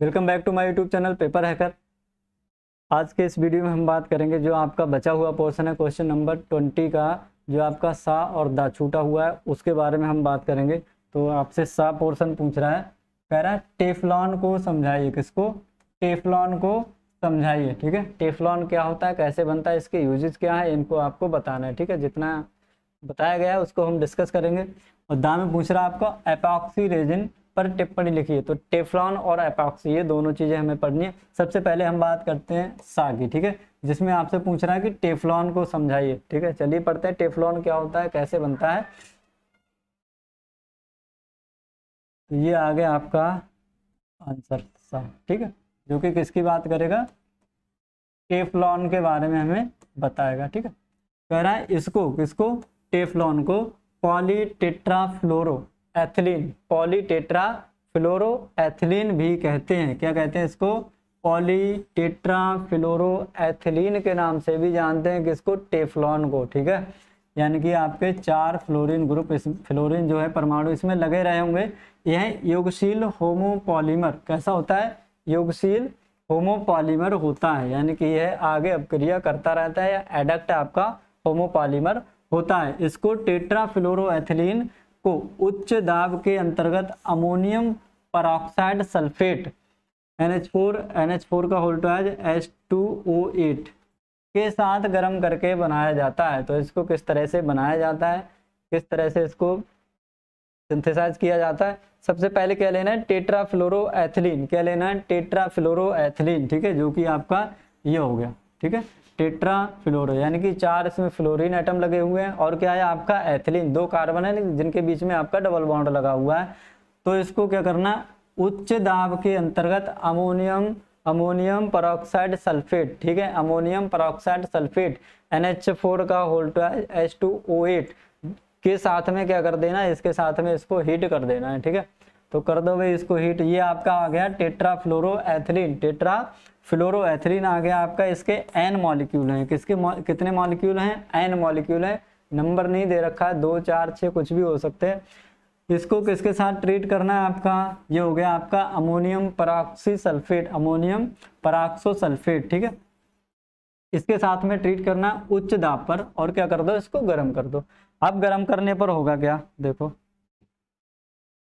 Welcome back to my YouTube channel paper hacker. आज के इस वीडियो में हम बात करेंगे जो आपका बचा हुआ पोर्शन है क्वेश्चन नंबर ट्वेंटी का, जो आपका सा और दा छूटा हुआ है, उसके बारे में हम बात करेंगे। तो आपसे सा पोर्शन पूछ रहा है, कह रहा है टेफलॉन को समझाइए किसको? टेफलॉन को समझाइए, ठीक है? टेफलॉन क्या होता है, कैसे बनता है, इसके यूजेज क्या है, इनको आपको बताना है, ठीक है? जितना बताया गया है, उसको हम डिस्कस करेंगे। और दा में पूछ रहा है आपका एपॉक्सी रेजिन पर टिप्पणी लिखिए तो टेफ्लॉन और एपॉक्सी, ये दोनों चीज़ें हमें पढ़नी है। सबसे पहले हम बात करते हैं सा की ठीक है? जिसमें आपसे पूछ रहा है कि टेफ्लॉन को समझाइए, ठीक है? चलिए पढ़ते हैं, टेफ्लॉन क्या होता है, कैसे बनता है? तो ये आ गया आपका आंसर सा ठीक है? जो कि किसकी बात करेगा? टेफलॉन के बारे में हमें बताएगा, ठीक है? कह रहा है इसको, किसको? टेफलॉन को, polytetrafluoroethylene polytetrafluoroethylene भी कहते हैं। क्या कहते हैं इसको? पॉलीटेट्रा फ्लोरो एथिलीन के नाम से भी जानते हैं किसको टेफ्लॉन को, ठीक है? यानी कि आपके चार फ्लोरीन ग्रुप इस फ्लोरीन जो है परमाणु इसमें लगे रहे होंगे। यह योगशील होमोपॉलीमर, कैसा होता है? योगशील होमोपॉलीमर होता है। यानी कि यह आगे अपक्रिया करता रहता है या एडक्ट आपका होमोपॉलीमर होता है। इसको टेट्राफ्लोरोएथिलीन को उच्च दाब के अंतर्गत ammonium peroxide sulphate NH4 NH4 का होल H2O8 के साथ गर्म करके बनाया जाता है। तो इसको किस तरह से बनाया जाता है? किस तरह से इसको सिंथेसाइज किया जाता है? सबसे पहले क्या लेना है? टेट्राफ्लोरोएथिलीन। क्या लेना है? टेट्राफ्लोरोएथिलीन, ठीक है, जो कि आपका ये हो गया, ठीक है? टेट्रा फ्लोरो यानी कि चार इसमें फ्लोरीन एटम लगे हुए हैं। और क्या है, आपका एथिलीन, दो कार्बन है, जिनके बीच में आपका डबल बॉन्ड लगा हुआ है। तो इसको क्या करना, उच्च दाब के अंतर्गत अमोनियम अमोनियम परऑक्साइड सल्फेट, ठीक है, अमोनियम परऑक्साइड सल्फेट NH4 का होल्टा H2O8 के साथ में क्या कर देना, इसके साथ में इसको हीट कर देना है, ठीक है। तो कर दो भाई, इसको हीट, ये आपका आ गया tetra fluoro ethylene, tetra fluoroethylene आ गया आपका इसके एन मॉलिक्यूल हैं। किसके मौ, कितने मॉलिक्यूल हैं? एन मॉलिक्यूल है। नंबर नहीं दे रखा है दो चार छः कुछ भी हो सकते हैं। इसको किसके साथ ट्रीट करना है आपका? ये हो गया आपका ammonium peroxy sulphate ammonium peroxo sulphate ठीक है? इसके साथ में ट्रीट करना है उच्च दाब पर और क्या कर दो इसको गर्म कर दो। अब गर्म करने पर होगा क्या? देखो।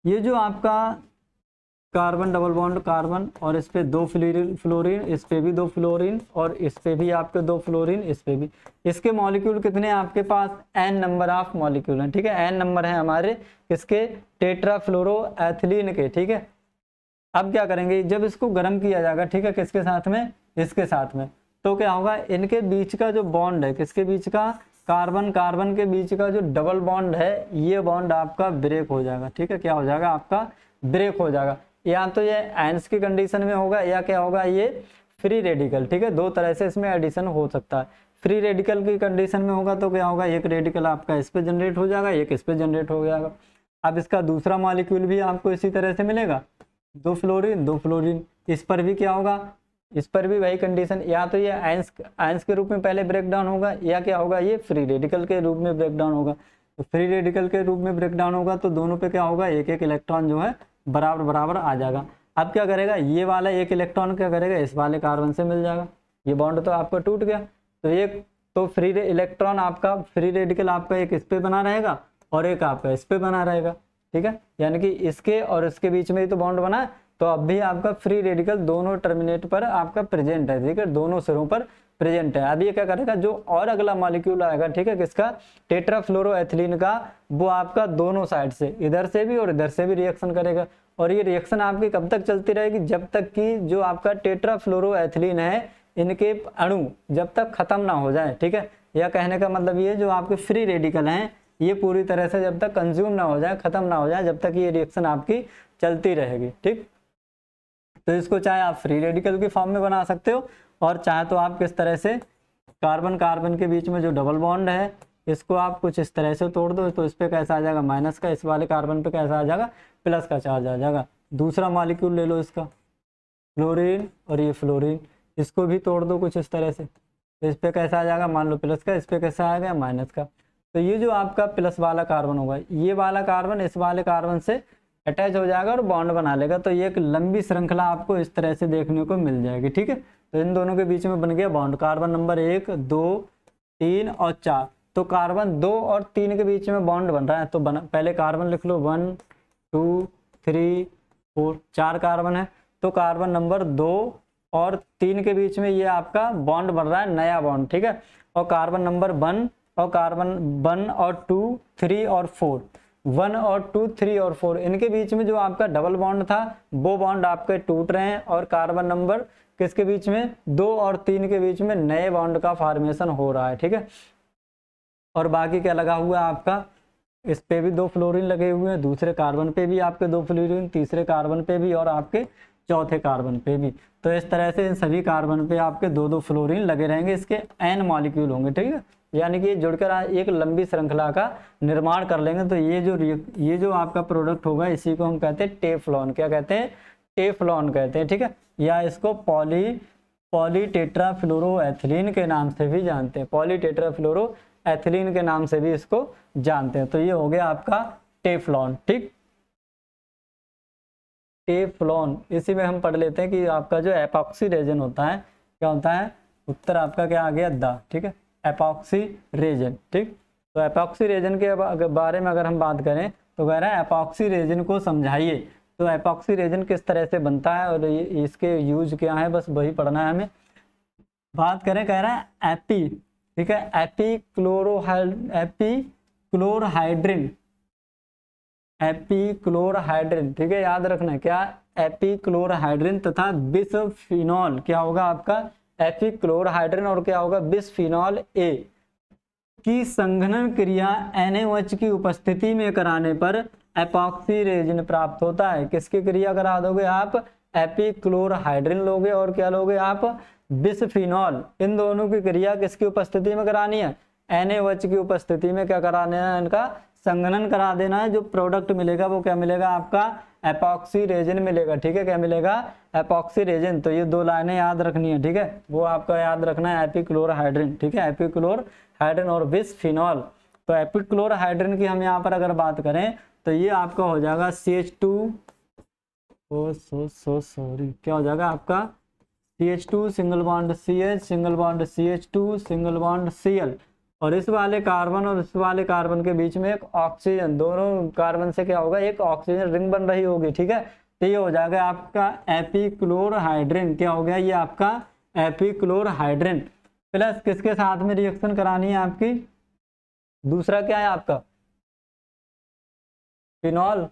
ये जो आपका कार्बन डबल बॉन्ड कार्बन और इस पे दो फ्लोरीन फ्लोरीन, इस पे भी दो फ्लोरीन और इस पे भी आपके दो फ्लोरीन, इस पे भी। इसके मॉलिक्यूल कितने आपके पास? एन नंबर ऑफ़ मॉलिक्यूल हैं, ठीक है? एन नंबर है हमारे किसके टेट्रा फ्लोरो एथिलीन के, ठीक है? अब क्या करेंगे? जब इसको गर्म किया जाएगा, ठीक है? किसके साथ में? इसके साथ में। तो क्या होगा? इनके बीच का जो बॉन्ड है, किसके बीच का? कार्बन कार्बन के बीच का जो डबल बॉन्ड है, ये बॉन्ड आपका ब्रेक हो जाएगा, ठीक है? क्या हो जाएगा? आपका ब्रेक हो जाएगा। या तो ये एंस की कंडीशन में होगा या क्या होगा, ये फ्री रेडिकल, ठीक है? दो तरह से इसमें एडिशन हो सकता है। फ्री रेडिकल की कंडीशन में होगा तो क्या होगा, एक रेडिकल आपका इस पर जनरेट हो जाएगा, एक इस पर जनरेट हो जाएगा। अब इसका दूसरा मॉलिक्यूल भी आपको इसी तरह से मिलेगा, दो फ्लोरिन दो फ्लोरिन। इस पर भी क्या होगा, इस पर भी वही कंडीशन, या तो ये आयंस आयंस के रूप में पहले ब्रेक डाउन होगा, या क्या होगा, ये फ्री रेडिकल के रूप में ब्रेक डाउन होगा। तो फ्री रेडिकल के रूप में ब्रेक डाउन होगा तो दोनों पे क्या होगा एक एक इलेक्ट्रॉन जो है बराबर बराबर आ जाएगा। अब क्या करेगा? ये वाला एक इलेक्ट्रॉन क्या करेगा? इस वाले कार्बन से मिल जाएगा। ये बॉन्ड तो आपका टूट गया। तो एक तो फ्री इलेक्ट्रॉन आपका फ्री रेडिकल आपका एक इस पे बना रहेगा और एक आपका इस पे बना रहेगा। ठीक है? यानी कि इसके और इसके बीच में ही तो बॉन्ड बना है। तो अब भी आपका फ्री रेडिकल दोनों टर्मिनेट पर आपका प्रेजेंट है। ठीक है? दोनों सिरों पर प्रेजेंट है। अब ये क्या करेगा? जो और अगला मॉलिक्यूल आएगा, ठीक है, किसका? टेट्राफ्लोरोएथिलीन का। वो आपका दोनों साइड से, इधर से भी और इधर से भी रिएक्शन करेगा। और ये रिएक्शन आपकी कब तक चलती रहेगी? जब तक कि जो आपका टेट्राफ्लोरोएथिलीन है, इनके अणु जब तक खत्म ना हो जाए, ठीक है? या कहने का मतलब ये जो आपके फ्री रेडिकल हैं, ये पूरी तरह से जब तक कंज्यूम ना हो जाए, खत्म ना हो जाए, जब तक ये रिएक्शन आपकी चलती रहेगी, ठीक? तो इसको चाहे आप फ्री रेडिकल के फॉर्म में बना सकते हो और चाहे तो आप किस तरह से कार्बन कार्बन के बीच में जो डबल बॉन्ड है, इसको आप कुछ इस तरह से तोड़ दो तो इस पर कैसा आ जाएगा? माइनस का, इस वाले कार्बन पे कैसा आ जाएगा? प्लस का चार्ज आ जाएगा। दूसरा मालिक्यूल ले लो इसका फ्लोरीन और ये फ्लोरीन इसको भी तोड़ दो कुछ इस तरह से। तो इस पर कैसा आ जाएगा? मान लो प्लस का, इस पर कैसा गया? माइनस का। तो ये जो आपका प्लस वाला कार्बन होगा, ये वाला कार्बन इस वाले कार्बन से अटैच हो जाएगा और बॉन्ड बना लेगा। तो ये एक लंबी श्रृंखला आपको इस तरह से देखने को मिल जाएगी, ठीक है? तो इन दोनों के बीच में बन गया बॉन्ड कार्बन नंबर एक, दो, तीन और चार। तो कार्बन दो और तीन के बीच में बॉन्ड बन रहा है। तो बना, पहले कार्बन लिख लो। वन टू थ्री फोर चार कार्बन है। तो कार्बन नंबर दो और तीन के बीच में ये आपका बॉन्ड बन रहा है, नया बॉन्ड ठीक है? और कार्बन नंबर वन और कार्बन वन और टू थ्री और फोर वन और टू थ्री और फोर इनके बीच में जो आपका डबल बॉन्ड था, वो बॉन्ड आपके टूट रहे हैं और कार्बन नंबर किसके बीच में? दो और तीन के बीच में नए बॉन्ड का फॉर्मेशन हो रहा है, ठीक है? और बाकी क्या लगा हुआ है आपका? इस पे भी दो फ्लोरीन लगे हुए हैं, दूसरे कार्बन पे भी आपके दो फ्लोरीन, तीसरे कार्बन पे भी और आपके चौथे कार्बन पे भी। तो इस तरह से इन सभी कार्बन पे आपके दो दो फ्लोरीन लगे रहेंगे, इसके एन मॉलिक्यूल होंगे, ठीक है? यानी कि जुड़कर एक लंबी श्रृंखला का निर्माण कर लेंगे। तो ये जो ये जो आपका प्रोडक्ट होगा, इसी को हम कहते हैं टेफ्लॉन क्या कहते हैं? टेफ्लॉन कहते हैं, ठीक है? या इसको पॉली, पॉलीटेट्राफ्लोरोएथिलीन के नाम से भी जानते हैं। पॉलीटेट्राफ्लोरो एथिलीन के नाम से भी इसको जानते हैं। तो ये हो गया आपका टेफलॉन, ठीक? टेफ्लॉन, इसी में हम पढ़ लेते हैं कि आपका जो एपॉक्सी रेजन होता है, क्या होता है? उत्तर आपका क्या आ गया? द, ठीक है? एपॉक्सी रेजन, ठीक? तो एपॉक्सी रेजन के बारे में अगर हम बात करें तो कह रहे हैं एपॉक्सी रेजन को समझाइए। तो एपॉक्सी रेजन किस तरह से बनता है और इसके यूज़ क्या है, बस वही पढ़ना है हमें। बात करें, कह रहे हैं एपी, ठीक है? एपी क्लोरोहाइड एपी क्लोरहाइड्रिन एपी क्लोरहाइड्रिन ठीक है? याद रखना, क्या एपी क्लोरहाइड्रिन तथा बिसफिनॉल, क्या होगा आपका? एपी क्लोरहाइड्रिन और क्या होगा? बिसफिनॉल ए, की संघनन क्रिया एनएच की उपस्थिति में कराने पर एपॉक्सी रेजिन प्राप्त होता है। किसकी क्रिया करा दोगे आप? एपीक्लोरहाइड्रिन लोगे और क्या लोगे आप? बिसफिनॉल। इन दोनों की क्रिया किसकी उपस्थिति में करानी है? एनएच की उपस्थिति में क्या कराने है? इनका संगणन करा देना है। जो प्रोडक्ट मिलेगा वो क्या मिलेगा? आपका एपॉक्सी रेजिन मिलेगा, ठीक है? क्या मिलेगा? Epoxy resin. तो ये दो लाइनें याद रखनी है, ठीक है? वो आपका याद रखना है एपिक्लोरहाइड्रिन, ठीक है? एपिक्लोरहाइड्रिन और बिसफिनॉल। तो एपिक्लोरहाइड्रिन की हम यहाँ पर अगर बात करें तो ये आपका हो जाएगा C H two O, so so, sorry, क्या हो जाएगा आपका? C H two single bond C H single bond C H two single bond C L और इस वाले कार्बन और इस वाले कार्बन के बीच में एक ऑक्सीजन दोनों कार्बन से क्या होगा? एक ऑक्सीजन रिंग बन रही होगी, ठीक है? तो ये हो जाएगा आपका एपीक्लोरहाइड्रिन क्या हो गया? ये आपका एपीक्लोरहाइड्रिन प्लस किसके साथ में रिएक्शन करानी है आपकी? दूसरा क्या है आपका? फिनॉल,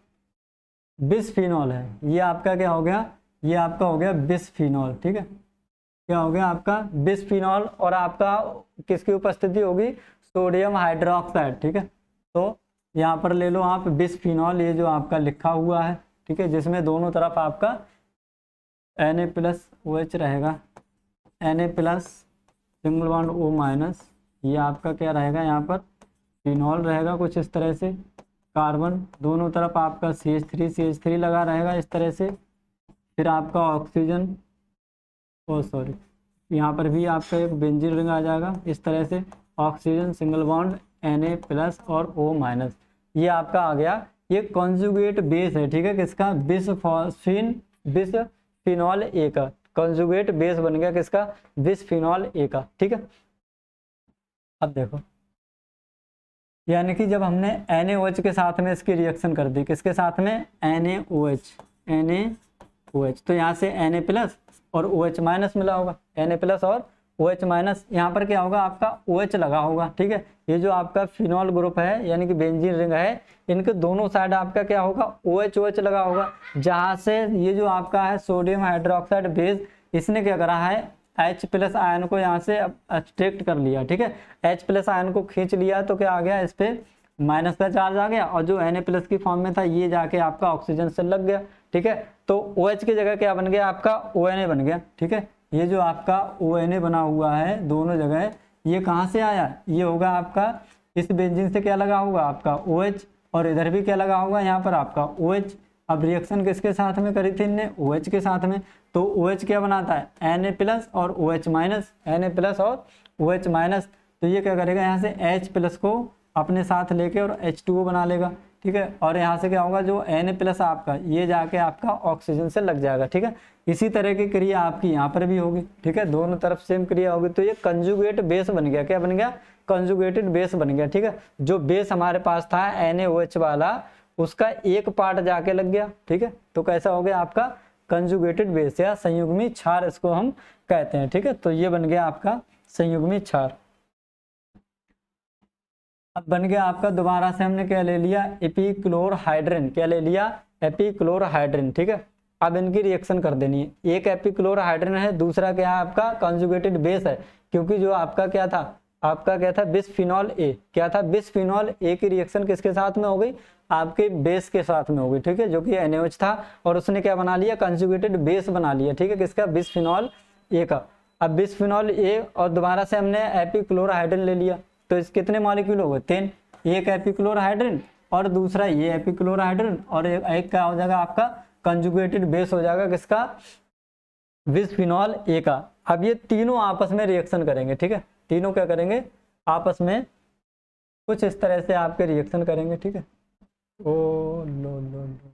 बिसफिनॉल है। ये आपका क्या हो गया? ये आपका हो गया बिसफिनॉल, ठीक है? क्या हो गया आपका? बिस्फिनॉल और आपका किसकी उपस्थिति होगी? सोडियम हाइड्रोक्साइड, ठीक है? तो यहाँ पर ले लो आप बिस्फिनॉल, ये जो आपका लिखा हुआ है, ठीक है? जिसमें दोनों तरफ़ आपका N A plus O H रहेगा। N A plus single bond O minus ये आपका क्या रहेगा? यहाँ पर फिनॉल रहेगा कुछ इस तरह से। कार्बन दोनों तरफ़ आपका C H three C H three लगा रहेगा इस तरह से। फिर आपका ऑक्सीजन ओ सॉरी यहाँ पर भी आपका एक बेंजीन रिंग आ जाएगा इस तरह से। Oxygen single bond N plus और ओ माइनस ये आपका आ गया। ये कॉन्जुगेट बेस है, ठीक है? किसका? बिसफॉस्फिन बिसफिनॉल ए का। कॉन्जुगेट बेस बन गया किसका? बिसफिनॉल ए का, ठीक है? अब देखो। यानी कि जब हमने एन के साथ में इसकी रिएक्शन कर दी, किसके साथ में? N A O H N H तो यहाँ से एन ए प्लस और ओ एच माइनस मिला होगा। एन ए प्लस और ओ एच माइनस यहाँ पर क्या होगा? आपका ओ एच लगा होगा, ठीक है? ये जो आपका फिनॉल ग्रुप है, यानी कि बेंजीन रिंग है, इनके दोनों साइड आपका क्या होगा? ओ एच ओ एच लगा होगा। जहाँ से ये जो आपका है सोडियम हाइड्रोक्साइड बेस इसने क्या करा है? एच प्लस आयन को यहाँ से अट्रैक्ट कर लिया, ठीक है? एच प्लस आयन को खींच लिया तो क्या आ गया? इस पर माइनस का चार्ज आ गया और जो एन प्लस की फॉर्म में था, ये जाके आपका ऑक्सीजन से लग गया, ठीक है? तो ओ OH की जगह क्या बन गया? आपका ओ बन गया, ठीक है? ये जो आपका ओ बना हुआ है, दोनों जगह, ये कहाँ से आया? ये होगा आपका, इस बेंजीन से क्या लगा होगा? आपका ओ OH और इधर भी क्या लगा होगा? यहाँ पर आपका ओ OH अब रिएक्शन किसके साथ में करी थी इनने? ओ OH के साथ में। तो ओ OH क्या बनाता है? एन ए प्लस और O H minus N A plus और ओ एच माइनस तो ये क्या करेगा? यहाँ से एच प्लस को अपने साथ लेके और एच टू बना लेगा। ठीक है? और यहाँ से क्या होगा? जो एन ए प्लस आपका, ये जाके आपका ऑक्सीजन से लग जाएगा। ठीक है? इसी तरह की क्रिया आपकी यहाँ पर भी होगी। ठीक है? दोनों तरफ़ सेम क्रिया होगी। तो ये कंजुगेट बेस बन गया। क्या बन गया? कंजुगेटेड बेस बन गया। ठीक है? जो बेस हमारे पास था एन वाला उसका एक पार्ट जाके लग गया, ठीक है? तो कैसा हो गया आपका? कंजुगेटेड बेस या संयुग्मी क्षार इसको हम कहते हैं, ठीक है? तो ये बन गया आपका संयुग्मी क्षार। अब बन गया आपका दोबारा से हमने क्या ले लिया? एपीक्लोरहाइड्रिन क्या ले लिया? एपीक्लोरहाइड्रिन ठीक है? अब इनकी रिएक्शन कर देनी है। एक एपीक्लोरहाइड्रिन है, दूसरा क्या है आपका? कंजुगेटेड बेस है, क्योंकि जो आपका क्या था? आपका क्या था? बिस्फिनॉल ए क्या था? बिस्फिनॉल ए की रिएक्शन किसके साथ में हो गई? आपके बेस के साथ में हो गई ठीक है? जो कि एनएच था और उसने क्या बना लिया? कंजुगेटेड बेस बना लिया ठीक है? किसका? बिस्फिनॉल ए का। अब बिस्फिनॉल ए और दोबारा से हमने एपीक्लोराहाइड्रिन ले लिया। तो इस कितने मॉलिक्यूल हो गए? तीन। एक एपीक्लोराहाइड्रिन और दूसरा ये एपीक्लोराहाइड्रिन और एक, क्या हो जाएगा? आपका कंजुगेटेड बेस हो जाएगा किसका? बिस्फिनॉल ए का। अब ये तीनों आपस में रिएक्शन करेंगे, ठीक है? तीनों क्या करेंगे? आपस में कुछ इस तरह से आपके रिएक्शन करेंगे, ठीक है? ओ, लो लो लो।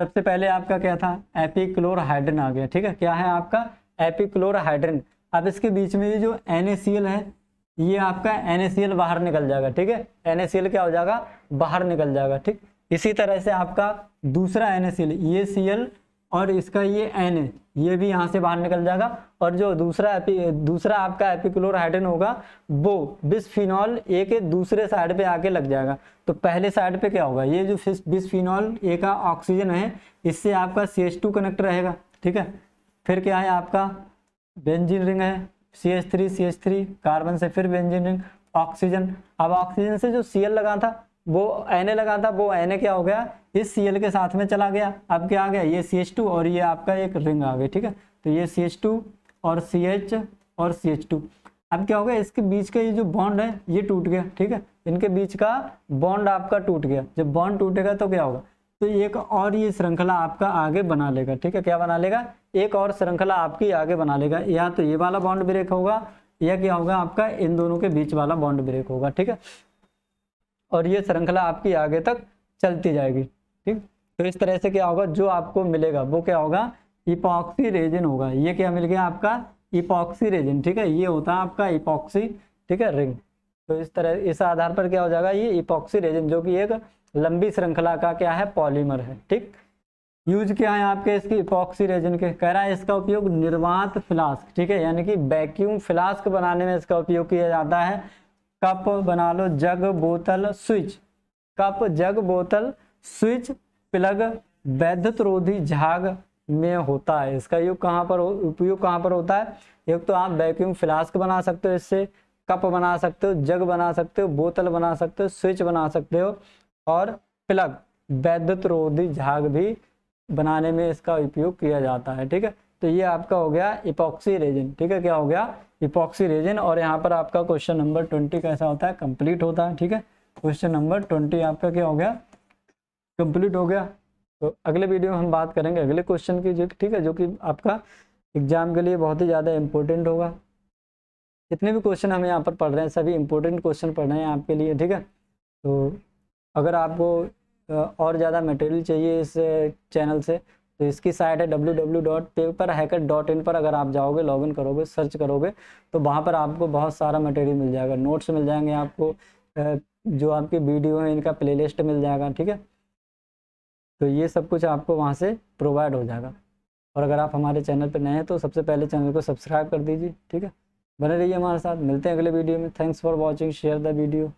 सबसे पहले आपका क्या था? एपीक्लोरहाइड्रिन आ गया, ठीक है? क्या है आपका? एपीक्लोरहाइड्रिन। अब इसके बीच में ये जो NaCl है, ये आपका NaCl बाहर निकल जाएगा, ठीक है? NaCl क्या हो जाएगा? बाहर निकल जाएगा, ठीक? इसी तरह से आपका दूसरा NaCl ये Cl और इसका ये एन ये भी यहाँ से बाहर निकल जाएगा। और जो दूसरा एपी दूसरा आपका एपिक्लोराइड्रिन होगा, वो बिस्फिनॉल ए के दूसरे साइड पे आके लग जाएगा। तो पहले साइड पे क्या होगा? ये जो बिस्फिनॉल ए का ऑक्सीजन है, इससे आपका सी एच टू कनेक्ट रहेगा, ठीक है? फिर क्या है आपका? बेंजिन रिंग है C H three C H three carbon से फिर बेंजिन रिंग ऑक्सीजन अब ऑक्सीजन से जो सी एल लगा था वो एन लगा था, वो एन क्या हो गया? इस सी एल के साथ में चला गया। अब क्या आ गया? ये सी एच टू और ये आपका एक रिंग आ गई, ठीक है? तो ये सी एच टू और सी एच और सी एच टू अब क्या हो गया? इसके बीच का ये जो बॉन्ड है, ये टूट गया, ठीक है? इनके बीच का बॉन्ड आपका टूट गया। जब बॉन्ड टूटेगा तो क्या होगा? तो एक और ये श्रृंखला आपका आगे बना लेगा, ठीक है? क्या बना लेगा? एक और श्रृंखला आपकी आगे बना लेगा। या तो ये वाला बॉन्ड ब्रेक होगा या क्या होगा? आपका इन दोनों के बीच वाला बॉन्ड ब्रेक होगा, ठीक है? और ये श्रृंखला आपकी आगे तक चलती जाएगी, ठीक? तो इस तरह से क्या होगा? जो आपको मिलेगा, वो क्या होगा? इपॉक्सी रेजिन होगा। ये क्या मिल गया आपका? इपॉक्सी रेजिन ठीक है? ये होता है आपका इपॉक्सी ठीक है? रिंग तो इस तरह, इस आधार पर क्या हो जाएगा? ये इपॉक्सी रेजिन जो कि एक लंबी श्रृंखला का क्या है? पॉलीमर है, ठीक? यूज़ क्या है आपके इसकी इपॉक्सी रेजिन के? कह रहा है इसका उपयोग निर्वात फ्लास्क ठीक है? यानी कि वैक्यूम फ्लास्क बनाने में इसका उपयोग किया जाता है। कप बना लो, जग बोतल, स्विच। कप, जग बोतल, स्विच, प्लग वैद्युत रोधी झाग में होता है। इसका योग कहाँ पर उपयोग कहाँ पर होता है? एक तो आप वैक्यूम फ्लास्क बना सकते हो इससे, कप बना सकते हो, जग बना सकते हो, बोतल बना सकते हो, स्विच बना सकते हो और प्लग वैद्युत रोधी झाग भी बनाने में इसका उपयोग किया जाता है, ठीक है? तो ये आपका हो गया इपॉक्सी रेजिन ठीक है? क्या हो गया? इपॉक्सी रेजिन और यहाँ पर आपका क्वेश्चन नंबर ट्वेंटी कैसा होता है? कंप्लीट होता है, ठीक है? क्वेश्चन नंबर ट्वेंटी आपका क्या हो गया? कंप्लीट हो गया। तो अगले वीडियो में हम बात करेंगे अगले क्वेश्चन की, जो ठीक है? जो कि आपका एग्ज़ाम के लिए बहुत ही ज़्यादा इंपॉर्टेंट होगा। जितने भी क्वेश्चन हम यहाँ पर पढ़ रहे हैं, सभी इंपॉर्टेंट क्वेश्चन पढ़ रहे हैं आपके लिए, ठीक है? तो अगर आपको और ज़्यादा मटेरियल चाहिए इस चैनल से तो इसकी साइट है W W dot paper hacker dot in पर। अगर आप जाओगे लॉगिन करोगे सर्च करोगे तो वहाँ पर आपको बहुत सारा मटेरियल मिल जाएगा। नोट्स मिल जाएँगे आपको जो आपकी वीडियो है, इनका प्लेलिस्ट मिल जाएगा, ठीक है? तो ये सब कुछ आपको वहाँ से प्रोवाइड हो जाएगा। और अगर आप हमारे चैनल पर नए हैं तो सबसे पहले चैनल को सब्सक्राइब कर दीजिए, ठीक है? बने रहिए हमारे साथ। मिलते हैं अगले वीडियो में। Thanks for watching share the video